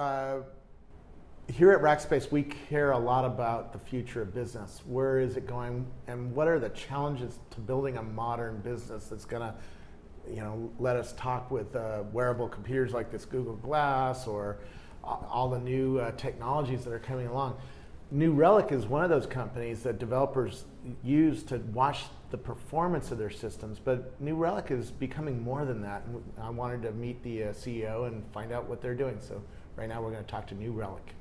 uh, here at Rackspace, we care a lot about the future of business. Where is it going, and what are the challenges to building a modern business that's going to, you know, let us talk with uh, wearable computers like this Google Glass or all the new uh, technologies that are coming along. New Relic is one of those companies that developers use to watch the performance of their systems, but New Relic is becoming more than that. And I wanted to meet the uh, CEO and find out what they're doing. So right now we're going to talk to New Relic.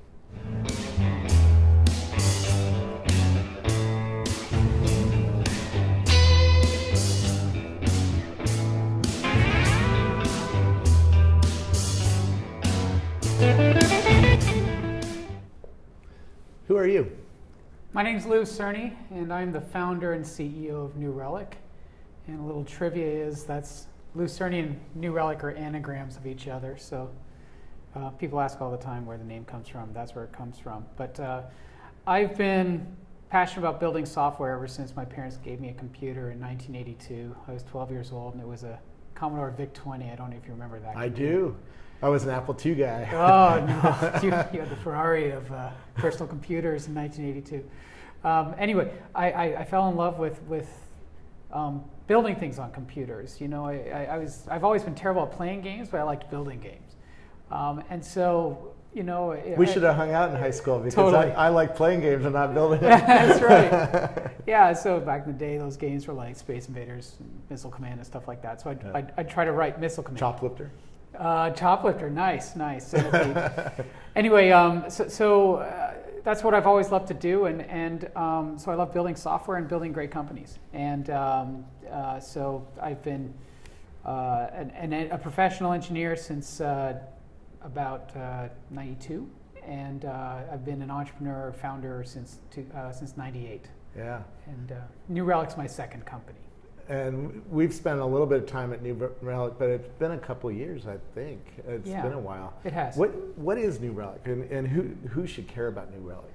Who are you? My name is Lew Cirne, and I'm the founder and CEO of New Relic. And a little trivia is that's Lew and New Relic are anagrams of each other. So uh, people ask all the time where the name comes from. That's where it comes from. But uh, I've been passionate about building software ever since my parents gave me a computer in 1982. I was 12 years old, and it was a Commodore VIC-20. I don't know if you remember that. I do. I was an Apple II guy. oh no, you, you, had the Ferrari of uh, personal computers in 1982. Um, anyway, I, I, I, fell in love with with um, building things on computers. You know, I, I, was I've always been terrible at playing games, but I liked building games. Um, and so, you know, we should have hung out in high school because totally. I, I like playing games and not building. That's right. Yeah. So back in the day, those games were like Space Invaders, Missile Command, and stuff like that. So I'd, yeah. I'd, I'd try to write Missile Command. Choplifter. Uh, Choplifter, nice, nice. anyway, um, so, so uh, that's what I've always loved to do, and and um, so I love building software and building great companies. And um, uh, so I've been uh, an, an, a professional engineer since uh, about '92, uh, and I've been an entrepreneur founder since two, since '98. Yeah. And New Relic's my second company and we've spent a little bit of time at New Relic, but it's been a couple years, I think. It's yeah, been a while. It has. What What is New Relic, and, and who who should care about New Relic?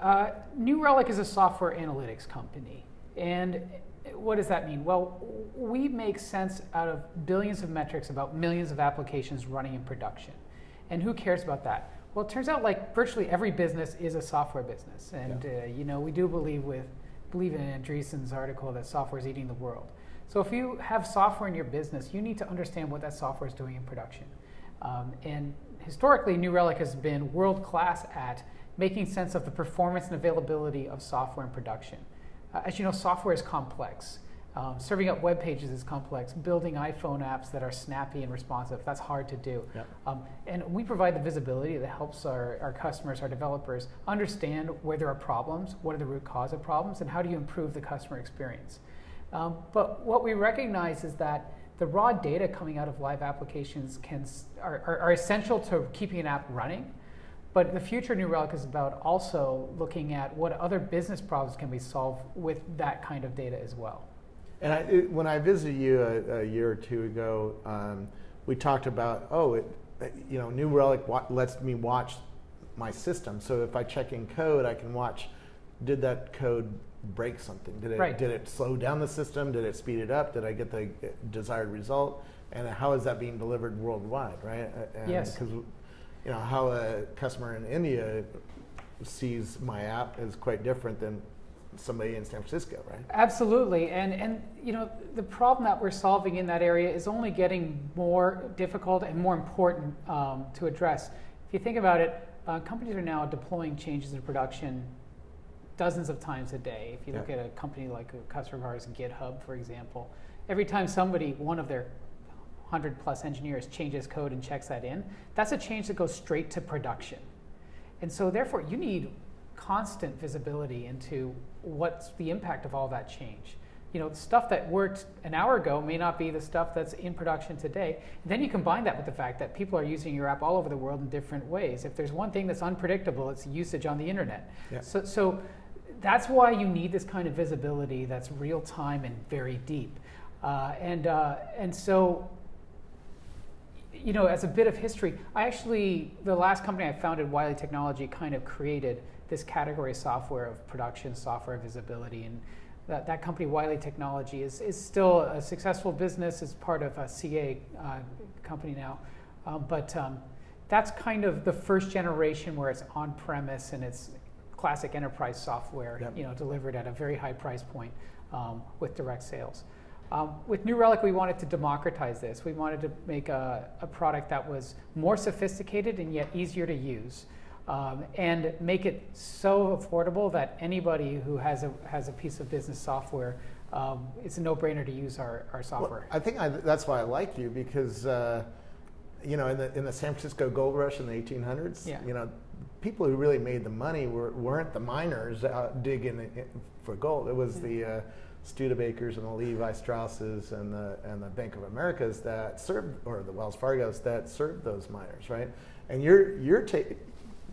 Uh, New Relic is a software analytics company, and what does that mean? Well, we make sense out of billions of metrics about millions of applications running in production, and who cares about that? Well, it turns out like virtually every business is a software business, and yeah. uh, you know we do believe with believe in Andreessen's article that software is eating the world. So if you have software in your business, you need to understand what that software is doing in production. Um, and historically, New Relic has been world class at making sense of the performance and availability of software in production. Uh, as you know, software is complex. Um, serving up web pages is complex. Building iPhone apps that are snappy and responsive, that's hard to do. Yep. Um, and we provide the visibility that helps our, our customers, our developers, understand where there are problems, what are the root cause of problems, and how do you improve the customer experience. Um, but what we recognize is that the raw data coming out of live applications can, are, are, are essential to keeping an app running. But the future New Relic is about also looking at what other business problems can we solve with that kind of data as well. And I, it, when I visited you a, a, year or two ago, um, we talked about, oh, it, you know, New Relic wa- lets me watch my system. So if I check in code, I can watch, did that code break something? Did it, right. did it slow down the system? Did it speed it up? Did I get the desired result? And how is that being delivered worldwide, right? And yes. Because, you know, how a customer in India sees my app is quite different than somebody in San Francisco, right? Absolutely, and and you know the problem that we're solving in that area is only getting more difficult and more important um, to address. If you think about it, uh, companies are now deploying changes in production dozens of times a day. If you look at a company like a customer of ours, GitHub, for example, every time somebody, one of their 100 plus engineers changes code and checks that in, that's a change that goes straight to production. And so therefore you need constant visibility into what's the impact of all that change. You know, stuff that worked an hour ago may not be the stuff that's in production today. And then you combine that with the fact that people are using your app all over the world in different ways. If there's one thing that's unpredictable, it's usage on the internet. Yeah. So, so that's why you need this kind of visibility that's real time and very deep. Uh, and, uh, and so you know, as a bit of history, I actually, the last company I founded, Wily Technology, kind of created this category of software of production software visibility. And that, that company, Wily Technology, is, is still a successful business, is part of a CA uh, company now. Um, but um, that's kind of the first generation where it's on premise and it's classic enterprise software, Yep. you know, delivered at a very high price point um, with direct sales. Um, with New Relic, we wanted to democratize this. We wanted to make a, a product that was more sophisticated and yet easier to use, um, and make it so affordable that anybody who has a has a piece of business software, um, it's a no-brainer to use our, our Well, software. I think I, that's why I like you because, uh, you know, in the in the San Francisco gold rush in the 1800s, Yeah. you know, people who really made the money were, weren't the miners out digging for gold. It was the uh, Studebakers and the Levi Strausses and the and the Bank of Americas that served, or the Wells Fargo's that served those miners, right? And you're you're ta-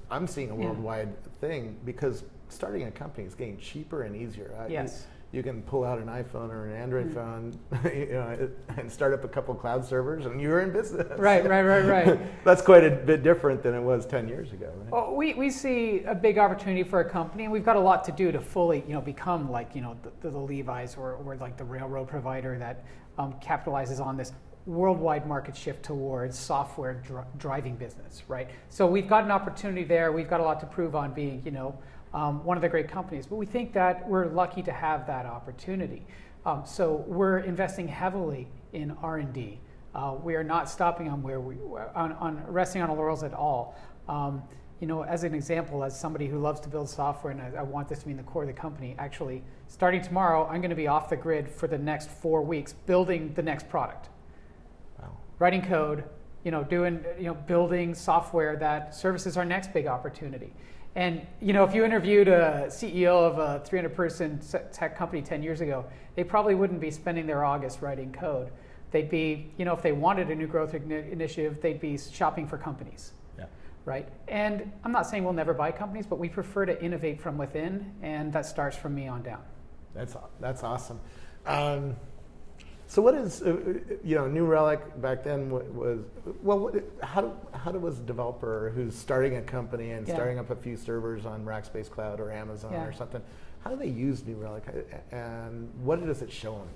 I'm seeing a Yeah. worldwide thing because starting a company is getting cheaper and easier. Yes. You can pull out an iPhone or an Android Mm. phone, you know, and start up a couple cloud servers, and you're in business. Right, right, right, right. That's quite a bit different than it was ten years ago. Right? Well, we, we see a big opportunity for a company, and we've got a lot to do to fully, you know, become like, you know, the, the Levi's or, or like the railroad provider that um, capitalizes on this worldwide market shift towards software dri- driving business, right? So we've got an opportunity there. We've got a lot to prove on being, you know, um, one of the great companies. But we think that we're lucky to have that opportunity. Um, so we're investing heavily in R&D. Uh, we are not stopping on where we on, on resting on our laurels at all. Um, you know, as an example, as somebody who loves to build software and I, I want this to be in the core of the company, actually, starting tomorrow, I'm going to be off the grid for the next four weeks building the next product, Wow. writing code, you know, doing, you know, building software that services our next big opportunity. And you know, if you interviewed a CEO of a 300-person tech company 10 years ago, they probably wouldn't be spending their August writing code. They'd be, you know, if they wanted a new growth initiative, they'd be shopping for companies Yeah. right? And I'm not saying we'll never buy companies, but we prefer to innovate from within, and that starts from me on down. That's that's awesome. Um, so what is uh, uh, you know New Relic back then wa- was well what, how do, how do was a developer who's starting a company and Yeah. starting up a few servers on Rackspace Cloud or Amazon Yeah. or something how do they use New Relic Uh, and what does it show them?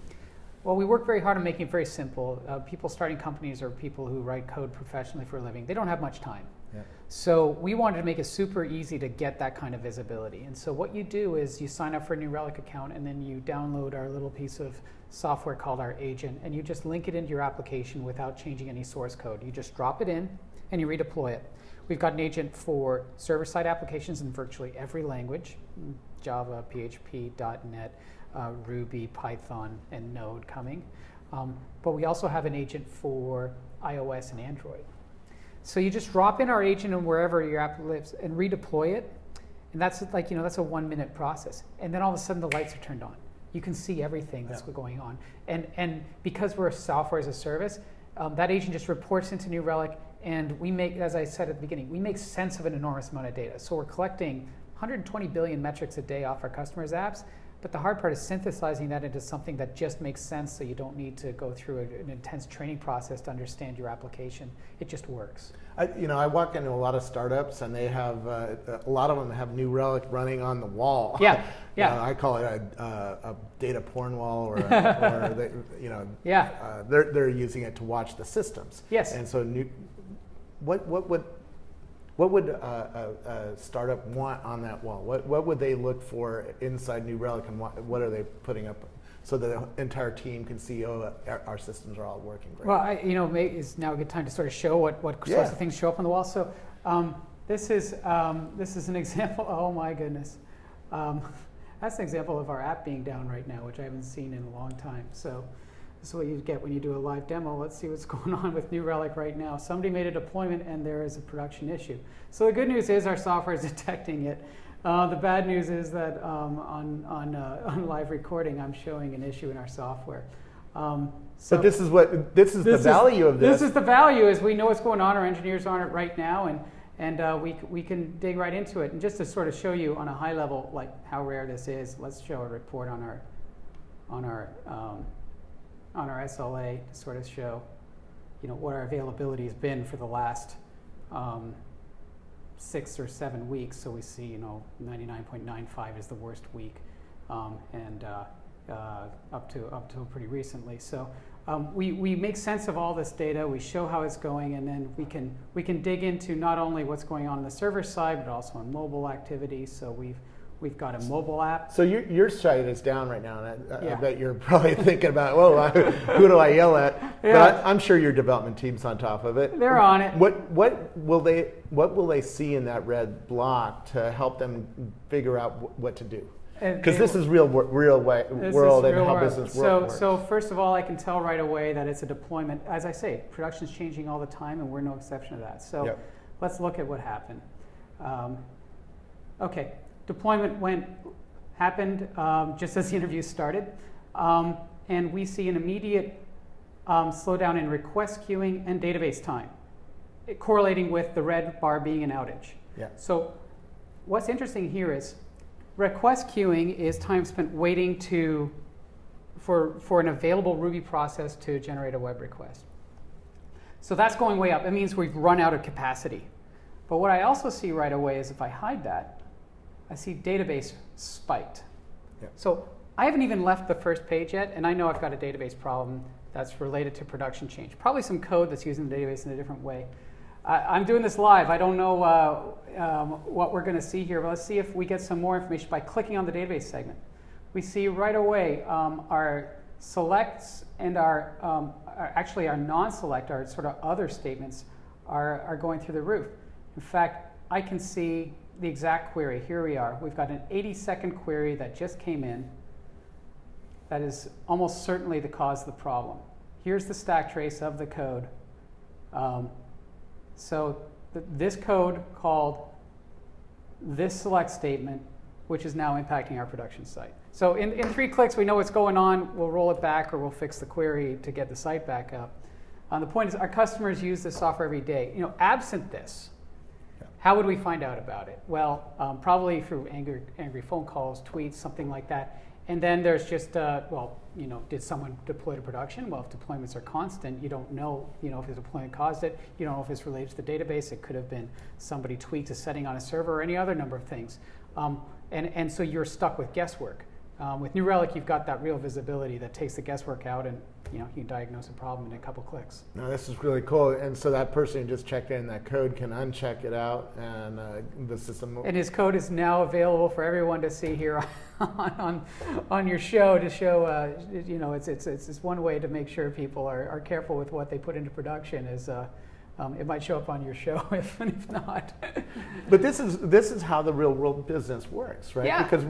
Well, we work very hard on making it very simple. Uh, people starting companies are people who write code professionally for a living. They don't have much time. Yeah. So we wanted to make it super easy to get that kind of visibility. And so what you do is you sign up for a New Relic account and then you download our little piece of software called our agent and you just link it into your application without changing any source code. You just drop it in and you redeploy it. We've got an agent for server-side applications in virtually every language, Java, PHP, .NET, uh, Ruby, Python, and Node coming. Um, but we also have an agent for iOS and Android. So you just drop in our agent and wherever your app lives and redeploy it. And that's like, you know, that's a one minute process. And then all of a sudden the lights are turned on. You can see everything that's Yeah. going on. And, and because we're a software as a service, um, that agent just reports into New Relic and we make, as I said at the beginning, we make sense of an enormous amount of data. So we're collecting 120 billion metrics a day off our customers' apps. But the hard part is synthesizing that into something that just makes sense so you don't need to go through a, an intense training process to understand your application. It just works. I, you know, I walk into a lot of startups and they have uh, a lot of them have New Relic running on the wall. Yeah, You yeah. know, I call it a, a, a data porn wall, or, a, or they, you know, Yeah. uh, they're they're using it to watch the systems. Yes. And so, new, what what would what would a, a, a startup want on that wall? What what would they look for inside New Relic, and what what are they putting up? So that the entire team can see, oh, our, our systems are all working great. Well, I, you know, maybe it's now a good time to sort of show what, what sorts of things show up on the wall. So um, this is um, this is an example. Oh my goodness, um, that's an example of our app being down right now, which I haven't seen in a long time. So this is what you get when you do a live demo. Let's see what's going on with New Relic right now. Somebody made a deployment and there is a production issue. So the good news is our software is detecting it. Uh, the bad news is that um, on on, uh, on live recording, I'm showing an issue in our software. Um, so but this is what this is the value of this. This is the value is we know what's going on. Our engineers are on it right now, and and uh, we we can dig right into it. And just to sort of show you on a high level, like how rare this is, let's show a report on our on our um, on our SLA to sort of show, you know, what our availability has been for the last um, six or seven weeks. So we see, you know, 99.95 is the worst week, um, and uh, uh, up to up to pretty recently. So um, we, we make sense of all this data, we show how it's going, and then we can, we can dig into not only what's going on on the server side, but also on mobile activity. So we've, we've got a mobile app. So your, your site is down right now, and I, Yeah. I bet you're probably thinking about, I, who do I yell at? Yeah. But I, I'm sure your development team's on top of it. They're on it. What what will they what will they see in that red block to help them figure out wh- what to do? Because this is real real way, world is and real how world. business so, works. So first of all, I can tell right away that it's a deployment. As I say, production's changing all the time, and we're no exception to that. So Yep. let's look at what happened. Um, okay, deployment went happened um, just as the interview started, um, and we see an immediate um, slowdown in request queuing and database time, it correlating with the red bar being an outage. yeah. So what's interesting here is request queuing is time spent waiting to for, for an available Ruby process to generate a web request. So that's going way up. It means we've run out of capacity. But what I also see right away is if I hide that, I see database spiked. Yep. So I haven't even left the first page yet, and I know I've got a database problem that's related to production change. Probably some code that's using the database in a different way. I, I'm doing this live. I don't know uh, um, what we're going to see here, but let's see if we get some more information by clicking on the database segment. We see right away um, our selects and our, um, our actually our non-select, our sort of other statements are, are going through the roof. In fact, I can see the exact query. Here we are. We've got an 80 second query that just came in that is almost certainly the cause of the problem. Here's the stack trace of the code. Um, so th- this code called this select statement, which is now impacting our production site. So in, in three clicks, we know what's going on. We'll roll it back or we'll fix the query to get the site back up. Um, the point is, our customers use this software every day. You know, absent this. How would we find out about it? Well, um, probably through angry, angry phone calls, tweets, something like that. And then there's just, uh, well, you know, did someone deploy to production? Well, if deployments are constant, you don't know, you know, if the deployment caused it. You don't know if it's related to the database. It could have been somebody tweaked a setting on a server or any other number of things. Um, and, and so you're stuck with guesswork. Um, with New Relic, you've got that real visibility that takes the guesswork out, and you know you can diagnose a problem in a couple clicks. No, this is really cool. And so that person who just checked in that code can uncheck it out, and uh, the system. And his code is now available for everyone to see here on, on, on your show to show, uh, you know, it's, it's, it's, it's one way to make sure people are, are careful with what they put into production is uh, um, it might show up on your show if, if not. But this is this is how the real world business works, right? Yeah. Because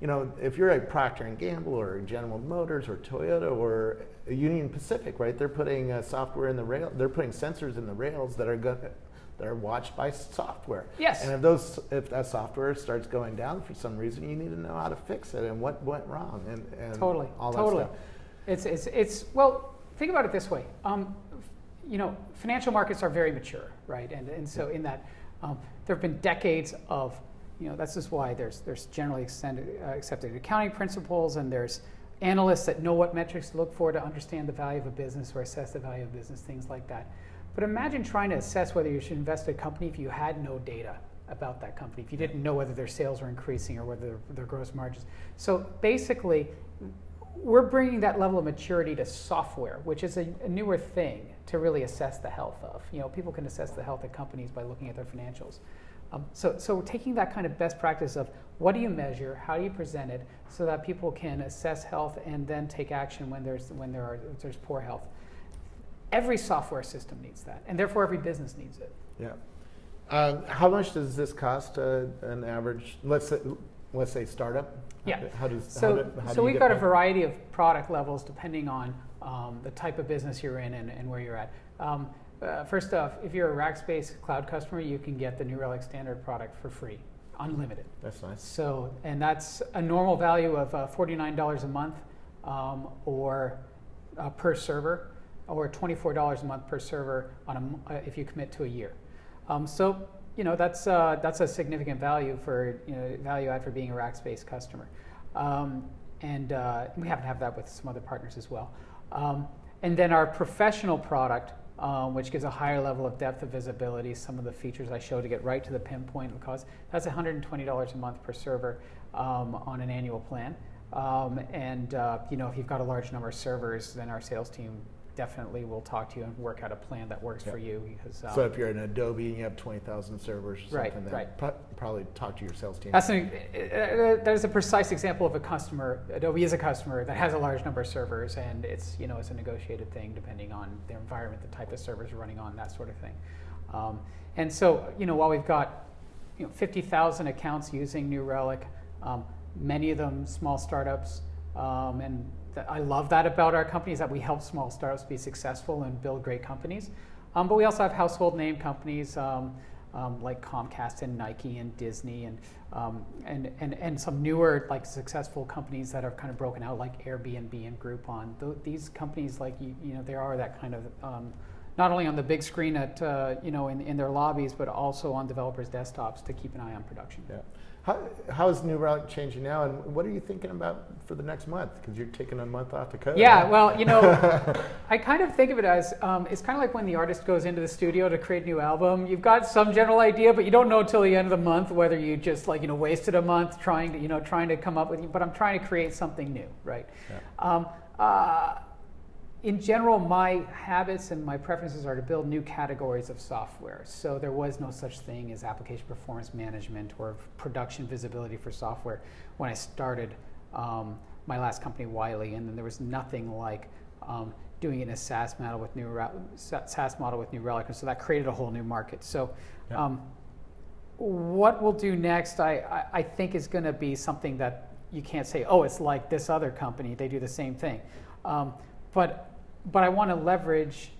you know, if you're a Procter and Gamble or General Motors or Toyota or Union Pacific, right? They're putting uh, software in the rail. They're putting sensors in the rails that are going that are watched by software. Yes. And if those if that software starts going down for some reason, you need to know how to fix it and what went wrong and, and Totally, all that totally. stuff. It's, it's, it's, well, think about it this way. Um, you know, financial markets are very mature, right? And, and so in that, um, there have been decades of, you know, that's just why there's, there's generally extended, uh, accepted accounting principles and there's analysts that know what metrics to look for to understand the value of a business or assess the value of business, things like that. But imagine trying to assess whether you should invest in a company if you had no data about that company, if you didn't know whether their sales were increasing or whether their, their gross margins. So basically, we're bringing that level of maturity to software, which is a, a, newer thing to really assess the health of. You know, people can assess the health of companies by looking at their financials. Um, so, so taking that kind of best practice of what do you measure, how do you present it, so that people can assess health and then take action when there's when there are there's poor health. Every software system needs that, and therefore every business needs it. Yeah. Um, how much does this cost uh, an average? Let's say, let's say startup. Yeah. How does So, how do, how so do we've got a variety of product levels depending on um, the type of business you're in and, and where you're at. Uh, first off, if you're a Rackspace cloud customer, you can get the New Relic standard product for free, unlimited. That's nice. So, and that's a normal value of uh, $49 a month um, or uh, per server, or $24 a month per server on a, uh, if you commit to a year. Um, so, you know, that's, uh, that's a significant value for, you know, value add for being a Rackspace customer. Um, and uh, we happen to have that with some other partners as well. Um, and then our professional product, um, which gives a higher level of depth of visibility, some of the features I show to get right to the pinpoint cause, that's $120 a month per server um, on an annual plan. Um, and uh, you know, if you've got a large number of servers, then our sales team definitely will talk to you and work out a plan that works Yeah. for you because um, So if you're an Adobe and you have 20,000 servers or Right, something, right. pro- probably talk to your sales team. That's an, uh, that is a precise example of a customer. Adobe is a customer that has a large number of servers, and it's you know it's a negotiated thing depending on their environment, the type of servers running on, that sort of thing. Um, and so you know while we've got you know 50,000 accounts using New Relic, um, many of them small startups, um, and I love that about our company is that we help small startups be successful and build great companies. Um, but we also have household name companies. Um, um, like Comcast and Nike and Disney and, um, and, and, and some newer like successful companies that are kind of broken out like Airbnb and Groupon. Th- these companies like you, you know they are that kind of um, not only on the big screen at uh, you know in, in their lobbies but also on developers' desktops to keep an eye on production. Yeah. How, how is New Relic changing now, and what are you thinking about for the next month? Because you're taking a month off to code. Yeah, right? well, you know, I kind of think of it as um, it's kind of like when the artist goes into the studio to create a new album. You've got some general idea, but you don't know until the end of the month whether you just like you know wasted a month trying to you know trying to come up with. But I'm trying to create something new, right? Yeah. Um, uh, in general, my habits and my preferences are to build new categories of software. So there was no such thing as application performance management or production visibility for software when I started um, my last company, Wily, and then there was nothing like um, doing it in a SaaS model with New SaaS model with New Relic, and so that created a whole new market. So. Yeah. Um, what we'll do next, I, I, I think, is going to be something that you can't say, oh, it's like this other company, they do the same thing. Um, but, but I want to leverage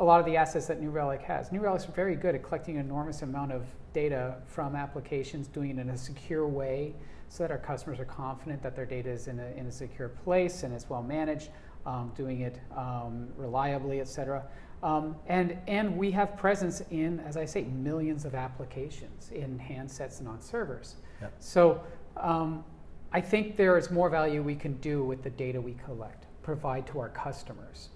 a lot of the assets that New Relic has. New Relic is very good at collecting an enormous amount of data from applications, doing it in a secure way so that our customers are confident that their data is in a, in a secure place and it's well managed, um, doing it um, reliably, et cetera. Um, and, and we have presence in, as I say, millions of applications in handsets and on servers. Yeah. So um, I think there is more value we can do with the data we collect, provide to our customers.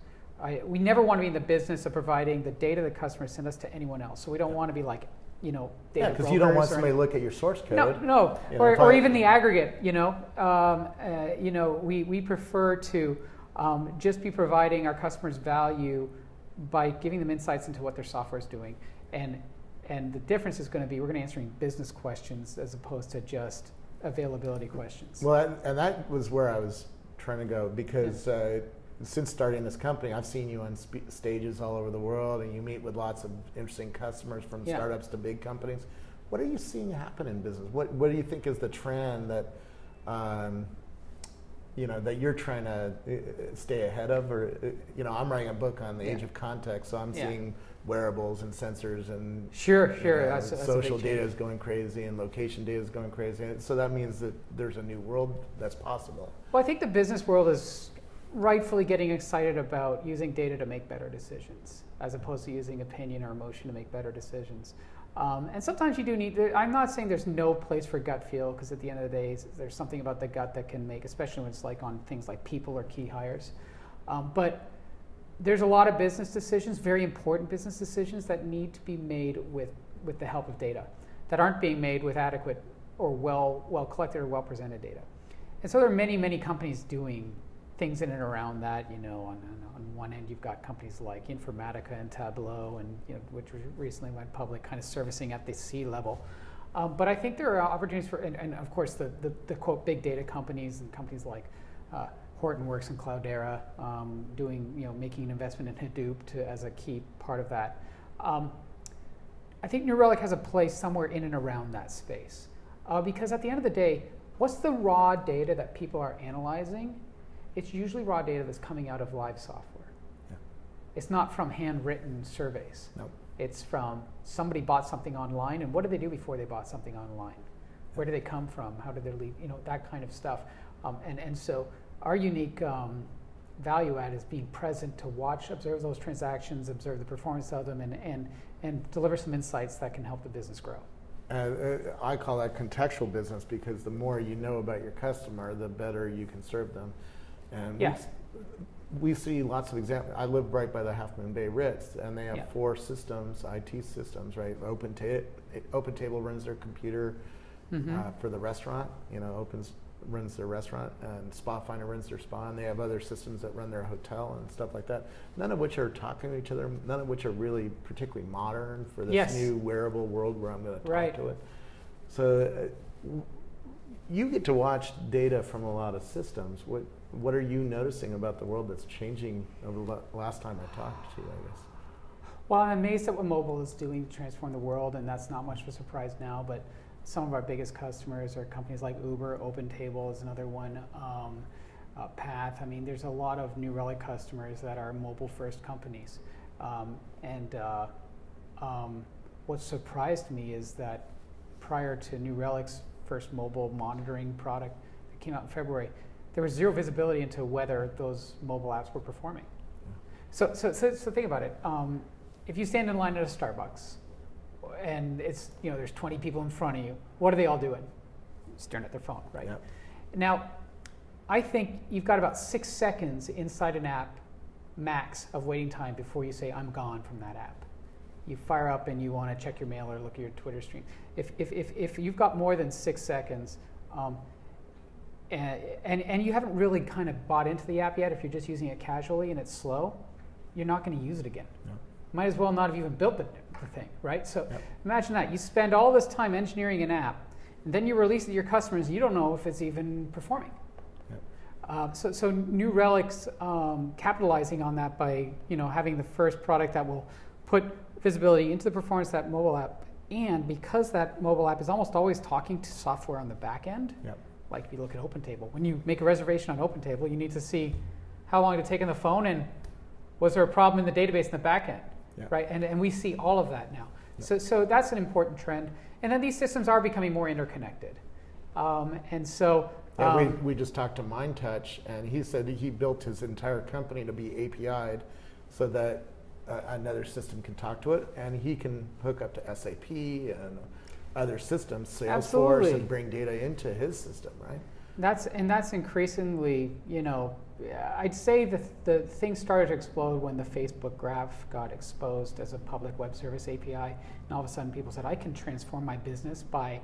I, we never want to be in the business of providing the data the customers send us to anyone else. So we don't want to be like, you know, data Yeah, because you don't want somebody to look at your source code. no, no, You know, or, or even the aggregate. You know, um, uh, you know, we, we prefer to um, just be providing our customers value by giving them insights into what their software is doing, and and the difference is going to be we're going to answering business questions as opposed to just availability questions. Well, and- and that was where I was trying to go because uh, since starting this company, I've seen you on spe- stages all over the world, and you meet with lots of interesting customers from Yeah. startups to big companies. What are you seeing happen in business? What What do you think is the trend that um, you know that you're trying to uh, stay ahead of? Or uh, you know, I'm writing a book on the Yeah. age of context, so I'm Yeah. seeing wearables and sensors and sure, sure. uh, that's, that's social data change. is going crazy and location data is going crazy. And so that means that there's a new world that's possible. Well, I think the business world is rightfully getting excited about using data to make better decisions, as opposed to using opinion or emotion to make better decisions. Um, and sometimes you do need. To, I'm not saying there's no place for gut feel, because at the end of the day, there's something about the gut that can make, especially when it's like on things like people or key hires. Um, but there's a lot of business decisions, very important business decisions, that need to be made with with the help of data, that aren't being made with adequate or well well collected or well presented data. And so there are many, many companies doing things in and around that. You know, on, on, on one end, you've got companies like Informatica and Tableau, and you know, which recently went public, kind of servicing at the C level. Um, but I think there are opportunities for, and, and of course, the, the, the quote big data companies and companies like uh, Hortonworks and Cloudera um, doing, you know, making an investment in Hadoop to, as a key part of that. Um, I think New Relic has a place somewhere in and around that space. Uh, because at the end of the day, what's the raw data that people are analyzing? It's usually raw data that's coming out of live software. Yeah. It's not from handwritten surveys. Nope. It's from somebody bought something online, and what did they do before they bought something online? Where did they come from? How did they leave? You know, that kind of stuff. Um, and, and so our unique um, value add is being present to watch, observe those transactions, observe the performance of them, and, and, and deliver some insights that can help the business grow. Uh, uh, I call that contextual business because the more you know about your customer, the better you can serve them. And Yeah. we, we see lots of examples. I live right by the Half Moon Bay Ritz, and they have Yeah. four systems, IT systems, right? Open, ta- Open Table runs their computer Mhm. uh, for the restaurant. You know, opens runs their restaurant, and Spa Finder runs their spa, and they have other systems that run their hotel and stuff like that. None of which are talking to each other. None of which are really particularly modern for this Yes. new wearable world where I'm going to talk Right. to it. So. Uh, you get to watch data from a lot of systems. What what are you noticing about the world that's changing over the last time I talked to you? I guess. Well, I'm amazed at what mobile is doing to transform the world, and that's not much of a surprise now. But some of our biggest customers are companies like Uber, OpenTable is another one, um, uh, Path. I mean, there's a lot of New Relic customers that are mobile-first companies, um, and uh, um, what surprised me is that prior to New Relic's first mobile monitoring product that came out in February, there was zero visibility into whether those mobile apps were performing. So, so, so, so think about it. Um, if you stand in line at a Starbucks and it's, you know, there's 20 people in front of you, what are they all doing? Staring at their phone, right? Yep. Now, I think you've got about six seconds inside an app max of waiting time before you say, I'm gone from that app. You fire up and you want to check your mail or look at your Twitter stream. If, if, if, if you've got more than six seconds, um, and, and, and you haven't really kind of bought into the app yet, if you're just using it casually and it's slow, you're not going to use it again. No. Might as well not have even built the, the thing, right? So Yep. imagine that. You spend all this time engineering an app, and then you release it to your customers, you don't know if it's even performing. Yep. Uh, so, so New Relic's um, capitalizing on that by you know having the first product that will put visibility into the performance of that mobile app, and because that mobile app is almost always talking to software on the back end, Yep. like if you look at OpenTable, when you make a reservation on OpenTable, you need to see how long it take on the phone and was there a problem in the database in the back end, Yeah. right? And, and we see all of that now. Yeah. So, so that's an important trend. And then these systems are becoming more interconnected. Um, and so, Yeah, we, um, we just talked to MindTouch, and he said he built his entire company to be API'd so that uh, another system can talk to it, and he can hook up to SAP and other systems, Salesforce, Absolutely. and bring data into his system, right? That's and that's increasingly, you know, I'd say the the thing started to explode when the Facebook graph got exposed as a public web service API, and all of a sudden people said, I can transform my business by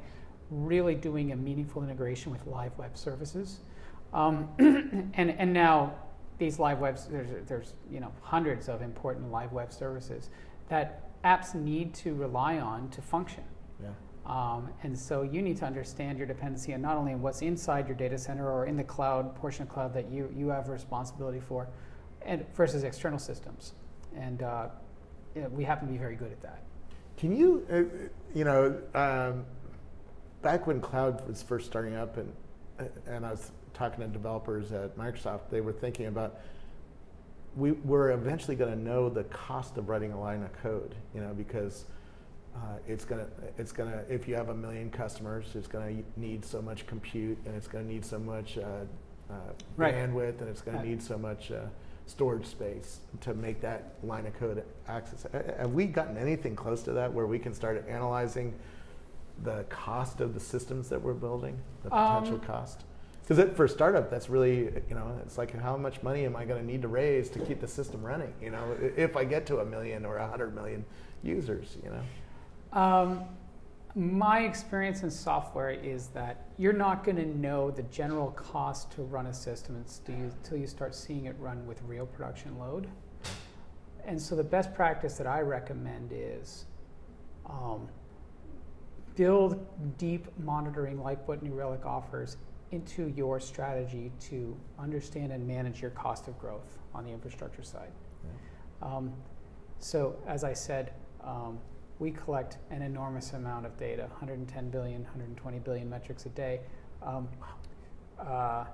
really doing a meaningful integration with live web services, um, and and now these live webs there's there's you know hundreds of important live web services that apps need to rely on to function. Um, and so you need to understand your dependency and not only on what's inside your data center or in the cloud portion of cloud that you, you have responsibility for, and versus external systems. And uh, we happen to be very good at that. Can you, uh, you know, um, back when cloud was first starting up, and and I was talking to developers at Microsoft, they were thinking about we we're eventually going to know the cost of writing a line of code, you know, because uh, it's gonna it's gonna if you have a million customers, it's gonna need so much compute, and it's gonna need so much uh, uh, Right. bandwidth, and it's gonna need so much uh, storage space to make that line of code access. Have we gotten anything close to that where we can start analyzing the cost of the systems that we're building, the potential Um, cost? Because for a startup, that's really, you know, it's like how much money am I going to need to raise to keep the system running? You know, if I get to a million or a hundred million users, you know. Um, my experience in software is that you're not going to know the general cost to run a system until you, start seeing it run with real production load. And so the best practice that I recommend is um, build deep monitoring like what New Relic offers into your strategy to understand and manage your cost of growth on the infrastructure side. Um, so, as I said, um, we collect an enormous amount of data 110 billion, 120 billion metrics a day. Um, uh,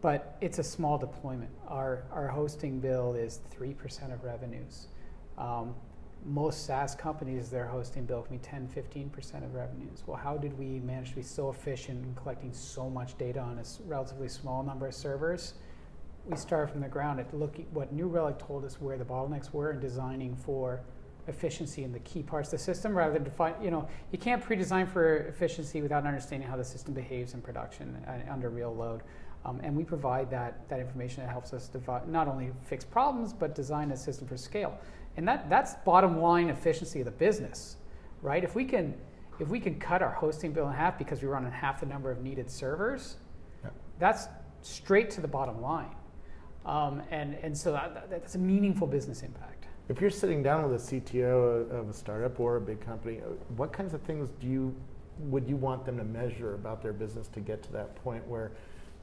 but it's a small deployment. Our, our hosting bill is 3% of revenues. Um, most SaaS companies, their hosting bill can be 10, 15% of revenues. Well, how did we manage to be so efficient in collecting so much data on a relatively small number of servers? We started from the ground at looking what New Relic told us where the bottlenecks were in designing for efficiency in the key parts of the system rather than define, you know, you can't pre-design for efficiency without understanding how the system behaves in production uh, under real load. Um, and we provide that, that information that helps us devi- not only fix problems, but design a system for scale. And that, that's bottom line efficiency of the business, right? If we can, if we can cut our hosting bill in half because we run on half the number of needed servers, Yep. that's straight to the bottom line. Um, and, and so that, that's a meaningful business impact. If you're sitting down with a CTO of a startup or a big company, what kinds of things do you would you want them to measure about their business to get to that point where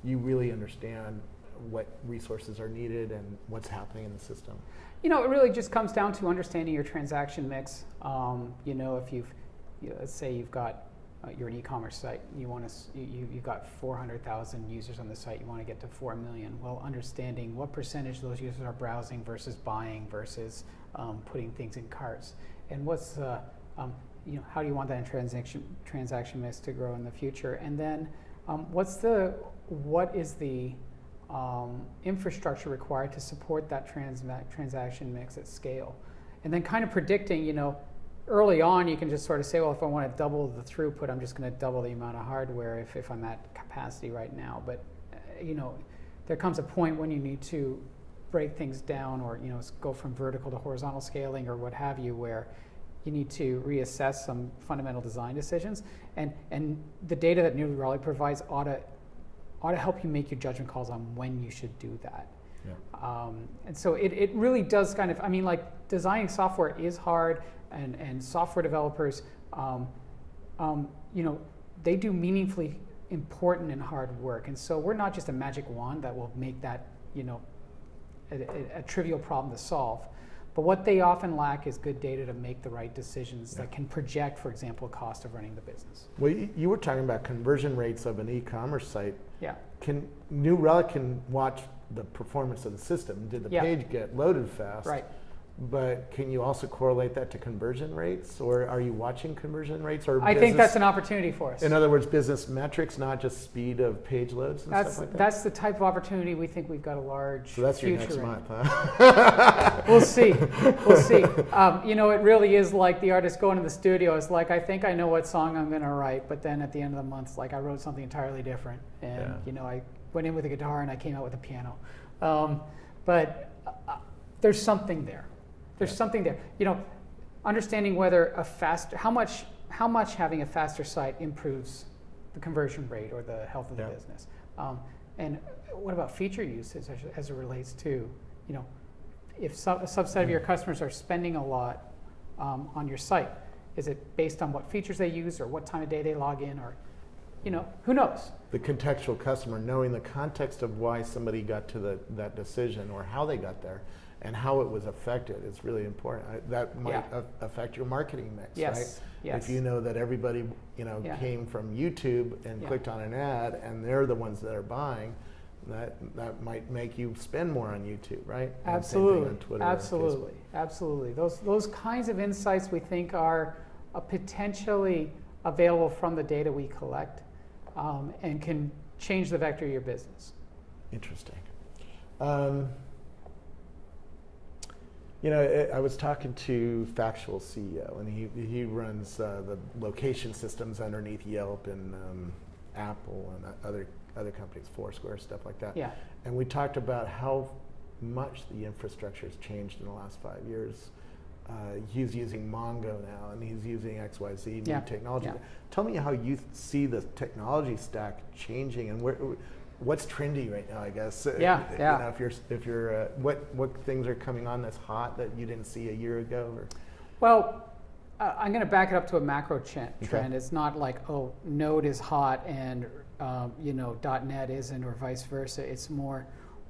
you really understand what resources are needed and what's happening in the system? You know, it really just comes down to understanding your transaction mix. Um, you know, if you've, you know, let's say you've got, uh, you're an e-commerce site, you want to, you, you've got 400,000 users on the site, you want to get to 4 million. Well, understanding what percentage those users are browsing versus buying versus um, putting things in carts. And what's, uh, um, you know, how do you want that transaction, transaction mix to grow in the future? And then um, what's the, what is the, um, infrastructure required to support that trans- transaction mix at scale. And then kind of predicting, you know, early on you can just sort of say, well, if I want to double the throughput, I'm just going to double the amount of hardware if, if I'm at capacity right now. But, uh, you know, there comes a point when you need to break things down or, you know, go from vertical to horizontal scaling or what have you, where you need to reassess some fundamental design decisions. And, and the data that New Relic provides ought to ought to help you make your judgment calls on when you should do that. Yeah. Um, and so it, it really does kind of, I mean, like designing software is hard, and, and software developers, um, um, you know, they do meaningfully important and hard work. And so we're not just a magic wand that will make that, you know, a, a, a trivial problem to solve. But what they often lack is good data to make the right decisions Yeah. that can project, for example, cost of running the business. Well, you, you were talking about conversion rates of an e-commerce site. Yeah. Can New Relic can watch the performance of the system? Did the Yeah. page get loaded fast? Right. But can you also correlate that to conversion rates, or are you watching conversion rates? Or I think that's an opportunity for us. In other words, business metrics, not just speed of page loads and That's, stuff like that. that's the type of opportunity we think we've got a large so that's your next in. month, huh? We'll see. We'll see. Um, you know, it really is like the artist going to the studio. It's like I think I know what song I'm going to write, but then at the end of the month, like I wrote something entirely different, and Yeah. you know, I went in with a guitar and I came out with a piano. Um, but uh, there's something there. There's Yeah. something there. You know, understanding whether a faster, how much, how much having a faster site improves the conversion rate or the health of the Yeah. business. Um, and what about feature usage as, as it relates to, you know, if some, a subset of your customers are spending a lot um, on your site, is it based on what features they use or what time of day they log in or, you know, who knows? the contextual customer, knowing the context of why somebody got to the, that decision or how they got there and how it was affected is really important. I, that might Yeah. a- affect your marketing mix, Yes, right? yes. If you know that everybody, you know, Yeah. came from YouTube and Yeah. clicked on an ad and they're the ones that are buying, that that might make you spend more on YouTube, right? And same thing Absolutely, on Twitter absolutely, absolutely. Those those kinds of insights we think are uh, potentially available from the data we collect, um, and can change the vector of your business. Interesting. Um, you know, I- I was talking to Factual CEO, and he he runs uh, the location systems underneath Yelp and um, Apple and other other companies, Foursquare, stuff like that. Yeah, And we talked about how much the infrastructure has changed in the last five years. Uh, he's using Mongo now, and he's using XYZ new Yeah, technology. yeah. Tell me how you th- see the technology stack changing, and where, what's trendy right now. I guess. Uh, Yeah, you know, if you're if you're uh, what what things are coming on that's hot that you didn't see a year ago, or Well, uh, I'm going to back it up to a macro ch- Okay. trend. It's not like oh, Node is hot and um, you know .NET isn't, or vice versa. It's more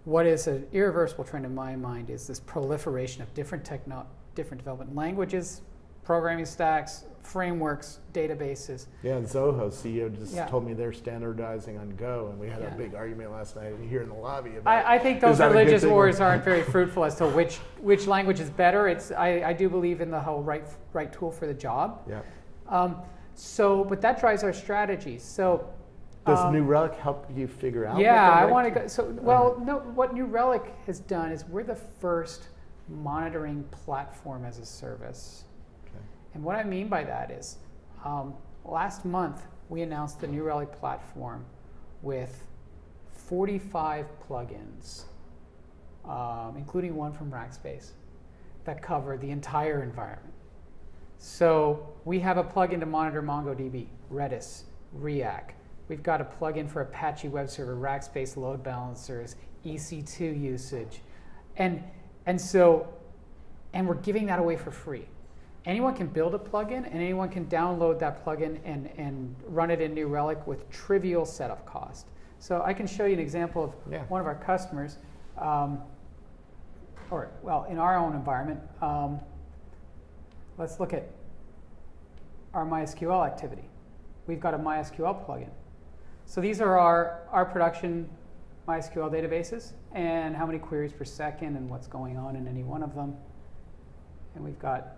what is an irreversible trend in my mind is this proliferation of different techno- different development languages, programming stacks, frameworks, databases. yeah. And Zoho CEO just Yeah. told me they're standardizing on Go, and we had Yeah. a big argument last night here in the lobby about. I, I think those that a good religious wars aren't very fruitful as to which which language is better. It's I, I do believe in the whole right right tool for the job. yeah. Um, so, but that drives our strategy. So. Does um, New Relic help you figure out? Yeah, I want to go. So, well, no. What New Relic has done is we're the first monitoring platform as a service. And what I mean by that is, um, last month we announced the New Relic platform with 45 plugins, um, including one from Rackspace, that cover the entire environment. So we have a plugin to monitor MongoDB, Redis, Riak. We've got a plugin for Apache Web Server, Rackspace load balancers, EC2 usage. And, and so, and we're giving that away for free. Anyone can build a plugin and anyone can download that plugin and, and run it in New Relic with trivial setup cost. So I can show you an example of Yeah. one of our customers, um, or well, in our own environment. Um, let's look at our MySQL activity. We've got a MySQL plugin. So these are our, our production MySQL databases and how many queries per second and what's going on in any one of them. And we've got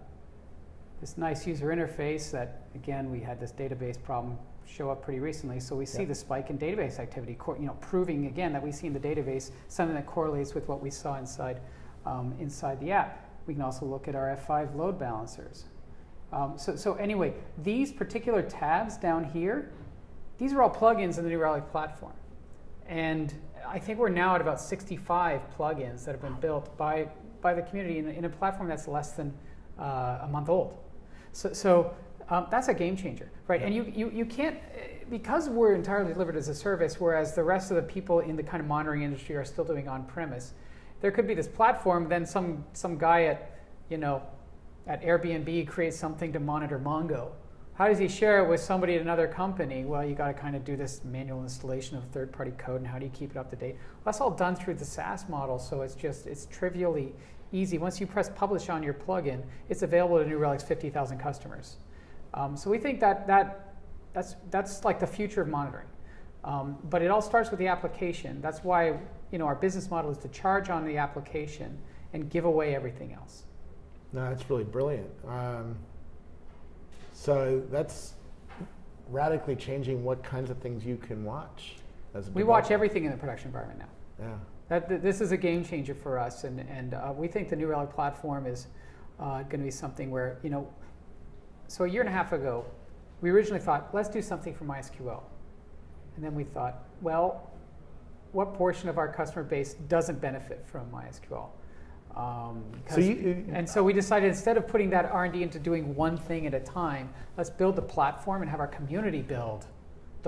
this nice user interface that, again, we had this database problem show up pretty recently. So we see the spike in database activity, you know, proving again that we see in the database something that correlates with what we saw inside, um, inside the app. We can also look at our F5 load balancers. Um, so, so anyway, these particular tabs down here, these are all plugins in the New Relic platform. And I think we're now at about 65 plugins that have been built by, by the community in, a- in a platform that's less than uh, a month old. So, so um, that's a game changer, right? And you, you, you can't, eh, because we're entirely delivered as a service, whereas the rest of the people in the kind of monitoring industry are still doing on premise, there could be this platform, then some, some guy at, you know, at Airbnb creates something to monitor Mongo. How does he share it with somebody at another company? Well, you got to kind of do this manual installation of third-party code, and how do you keep it up to date? Well, that's all done through the SaaS model, so it's just it's trivially easy. Once you press publish on your plugin, it's available to New Relic's 50,000 customers. Um, so we think that that that's that's like the future of monitoring. Um, but it all starts with the application. That's why you know our business model is to charge on the application and give away everything else. No, that's really brilliant. Um, so that's radically changing what kinds of things you can watch. As We watch everything in the production environment now. Yeah. That, th- this is a game changer for us, and, and uh, we think the New Relic platform is uh, going to be something where, you know, so a year and a half ago, we originally thought, let's do something for MySQL. And then we thought, well, what portion of our customer base doesn't benefit from MySQL? Um, So you- and so we decided instead of putting that R&D into doing one thing at a time, let's build the platform and have our community build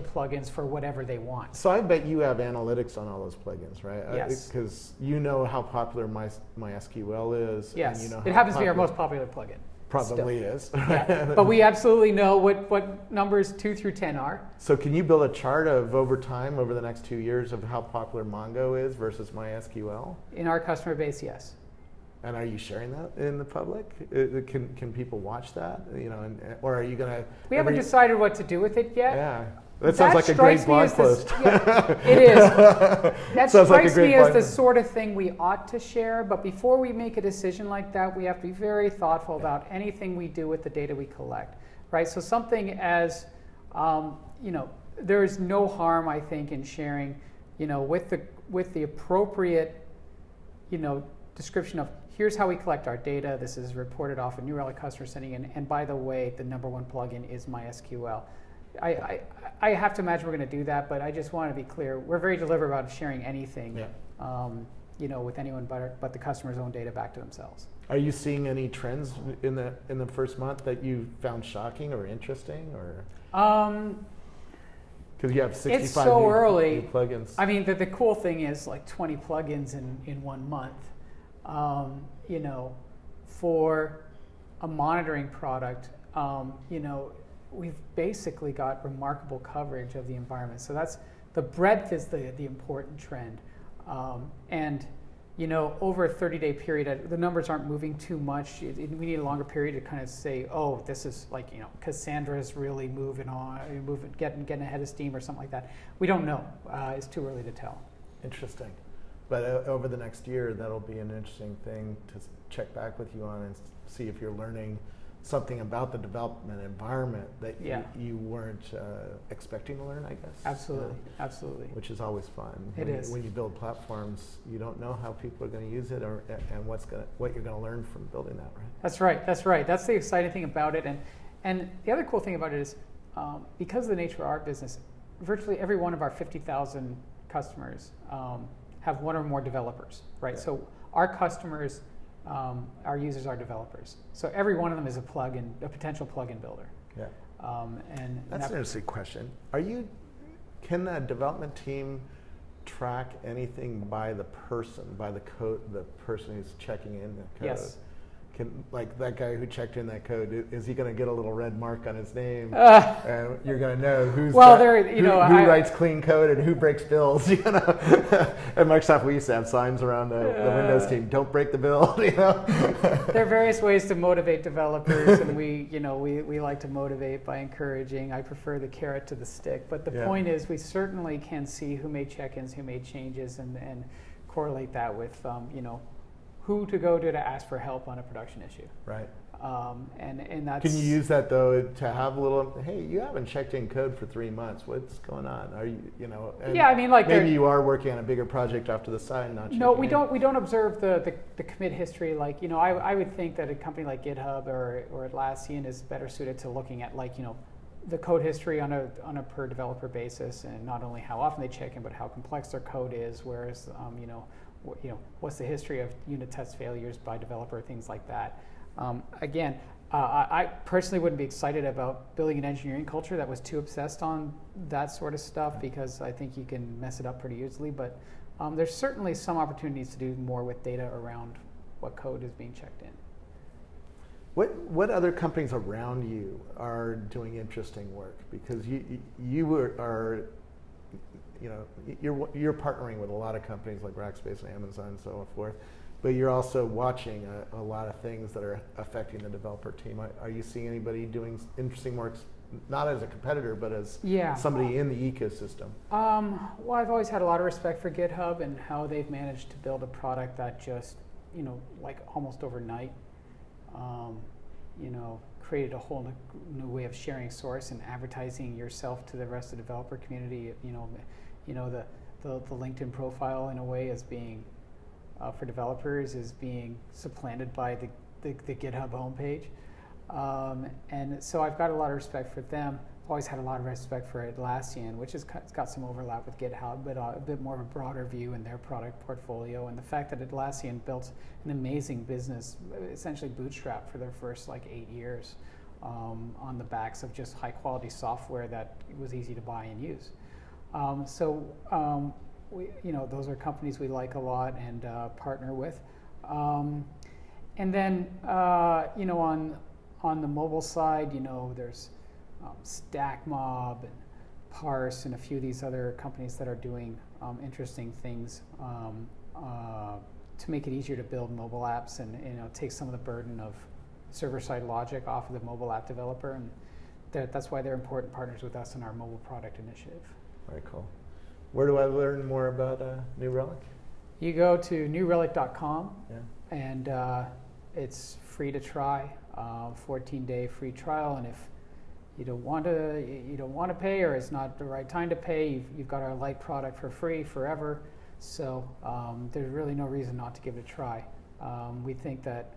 the plugins for whatever they want. So I bet you have analytics on all those plugins, right? Yes. Because you know how popular my MySQL is. Yes, you know it happens to be our most popular plugin. Probably is. Yeah. but we absolutely know what, what numbers two through 10 are. So can you build a chart of over time, over the next two years, of how popular Mongo is versus MySQL? In our customer base, yes. And are you sharing that in the public? Can, can people watch that? You know, and, or are you gonna? We haven't decided what to do with it yet. Yeah, that sounds like a great blog as this- post. yeah, it is. That Sounds like strikes great me as the sort of thing we ought to share, but before we make a decision like that, we have to be very thoughtful about anything we do with the data we collect, right? So something as, um, you know, there is no harm, I think, in sharing, you know, with the with the appropriate, you know, description of here's how we collect our data. This is reported off a New Relic customer sending in, and by the way, the number one plugin is MySQL. I, I, I have to imagine we're going to do that, but I just want to be clear. We're very deliberate about sharing anything, Yeah. um, you know, with anyone but, but the customer's own data back to themselves. Are you seeing any trends in the in the first month that you found shocking or interesting, or Um, because you have sixty five so new, early. new plugins? I mean, the, the cool thing is like 20 plugins in, in one month. Um, you know, for a monitoring product, um, you know, we've basically got remarkable coverage of the environment. So that's the breadth is the, the important trend. Um, and, you know, over a 30 day period, uh, the numbers aren't moving too much. It, it- we need a longer period to kind of say, oh, this is like, you know, Cassandra's really moving on, moving, getting, getting ahead of steam or something like that. We don't know. Uh, it's too early to tell. Interesting. But uh, over the next year, that'll be an interesting thing to check back with you on and see if you're learning something about the development environment that Yeah. you, you weren't uh, expecting to learn, I guess. Absolutely, Yeah. absolutely. Which is always fun. It when is. You, when you build platforms, you don't know how people are going to use it or and what's going what you're going to learn from building that, right? That's right. That's right. That's the exciting thing about it. And and the other cool thing about it is um, because of the nature of our business, virtually every one of our 50,000 customers um, have one or more developers, right? Yeah. So our customers um, our users are developers. So every one of them is a plugin, a potential plugin builder. Yeah. Um, and That's that- an interesting question. Are you, can a development team track anything by the person, by the code, the person who's checking in the code? Yes. Can, like that guy who checked in that code is he going to get a little red mark on his name? Uh, and you're going to know who's Well, got- there- you who, know, who I- writes clean code and who breaks builds. You know, at Microsoft we used to have signs around the, the Windows Uh. team: "Don't break the build." You know. there are various ways to motivate developers, and we, you know, we, we like to motivate by encouraging. I prefer the carrot to the stick, but the Yeah. point is, we certainly can see who made check-ins, who made changes, and, and correlate that with, um, you know, who to go to to ask for help on a production issue. right. Um, and and that's Can you use that though to have a little? Hey, you haven't checked in code for three months. What's going on? Are you, you know? and Yeah, I mean, like maybe you are working on a bigger project off to the side, not. No, we in. don't. We don't observe the, the, the commit history. Like you know, I, I would think that a company like GitHub or or Atlassian is better suited to looking at like you know, the code history on a on a per developer basis, and not only how often they check in, but how complex their code is. Whereas um, you know, you know, what's the history of unit test failures by developer, things like that. Um, again, uh, I personally wouldn't be excited about building an engineering culture that was too obsessed on that sort of stuff because I think you can mess it up pretty easily. But um, there's certainly some opportunities to do more with data around what code is being checked in. What what other companies around you are doing interesting work? Because you you- are, you know, you're you're partnering with a lot of companies like Rackspace and Amazon and so forth, but you're also watching a, a lot of things that are affecting the developer team. Are, you seeing anybody doing interesting work, not as a competitor, but as Yeah. somebody in the ecosystem? Um, well, I've always had a lot of respect for GitHub and how they've managed to build a product that just, you know, like almost overnight, um, you know, created a whole new, new way of sharing source and advertising yourself to the rest of the developer community. You know, you know the, the, the LinkedIn profile in a way as being uh, for developers is being supplanted by the, the, the GitHub homepage. Um, and so I've got a lot of respect for them. I've always had a lot of respect for Atlassian, which has got, some overlap with GitHub, but uh, a bit more of a broader view in their product portfolio. And the fact that Atlassian built an amazing business, essentially bootstrapped for their first like eight years, um, on the backs of just high quality software that was easy to buy and use. Um, so um, we, you know, those are companies we like a lot and uh, partner with. Um, and then, uh, you know, on on the mobile side, you know, there's um, StackMob and Parse and a few of these other companies that are doing um, interesting things um, uh, to make it easier to build mobile apps and you know take some of the burden of server-side logic off of the mobile app developer, and that, that's why they're important partners with us in our mobile product initiative. Very cool. Where do I learn more about uh, New Relic? You go to newrelic.com Yeah. and uh, it's free to try, uh, 14 day free trial. And if you don't want to, you don't want to pay, or it's not the right time to pay, you've, you've got our light product for free forever. So um, there's really no reason not to give it a try. Um, we think that.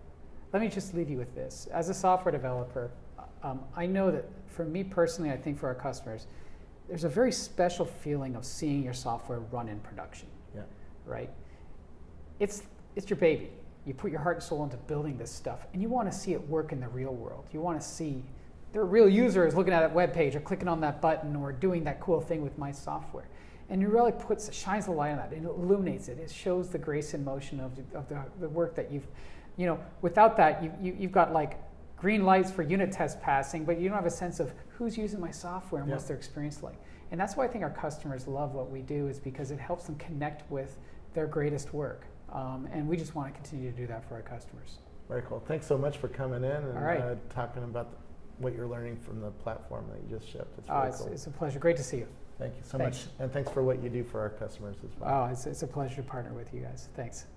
Let me just leave you with this. As a software developer, um, I know that for me personally, I think for our customers, there's a very special feeling of seeing your software run in production Yeah. right? It's it's your baby. You put your heart and soul into building this stuff, and you want to see it work in the real world. You want to see the real user is looking at that web page or clicking on that button or doing that cool thing with my software. And it really puts shines the light on that. It illuminates it. It shows the grace and motion of the, of the, the work that you've, you know. Without that, you, you you've got like green lights for unit test passing, but you don't have a sense of who's using my software and what's their experience like. And that's why I think our customers love what we do is because it helps them connect with their greatest work. Um, and we just want to continue to do that for our customers. Very cool. Thanks so much for coming in and right. uh, talking about the, what you're learning from the platform that you just shipped. It's Uh, really it's, cool. it's a pleasure. Great to see you. Thank you so thanks. much. And thanks for what you do for our customers as well. Oh, it's, it's a pleasure to partner with you guys. Thanks.